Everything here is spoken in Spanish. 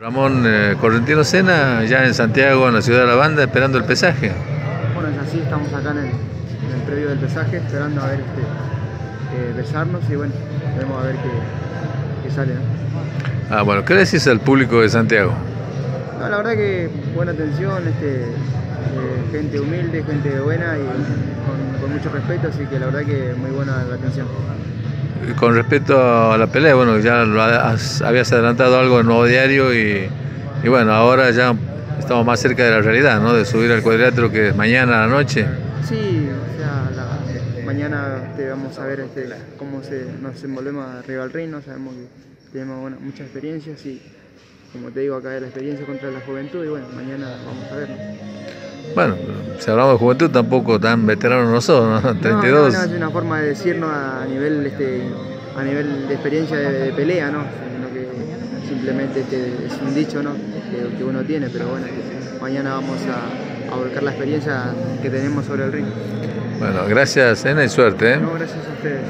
Ramón eh, Correntino Sena, ya en Santiago, en la ciudad de la banda, esperando el pesaje. Bueno, es así, estamos acá en el, en el previo del pesaje, esperando a ver este, eh, besarnos y bueno, veremos a ver qué, qué sale. ¿no? Ah, bueno, ¿qué le decís al público de Santiago? No, la verdad que buena atención, este, eh, gente humilde, gente buena y con, con mucho respeto, así que la verdad que muy buena la atención. Con respecto a la pelea, bueno, ya lo habías adelantado algo en Nuevo Diario y, y bueno, ahora ya estamos más cerca de la realidad, ¿no? De subir al cuadrilátero que mañana a la noche. Sí, o sea, mañana este, vamos a ver este, cómo se, nos envolvemos arriba al reino, sabemos que tenemos bueno, muchas experiencias y como te digo acá es la experiencia contra la juventud y bueno, mañana vamos a ver. ¿No? Bueno, si hablamos de juventud, tampoco tan veteranos no sos, ¿no? 32. No, no, no, es una forma de decirnos a nivel, este, a nivel de experiencia de, de pelea, ¿no? Sino que simplemente este, es un dicho, ¿no? Que, que uno tiene, pero bueno, mañana vamos a, a volcar la experiencia que tenemos sobre el ring. Bueno, gracias, Sena, y suerte, ¿eh? No, gracias a ustedes.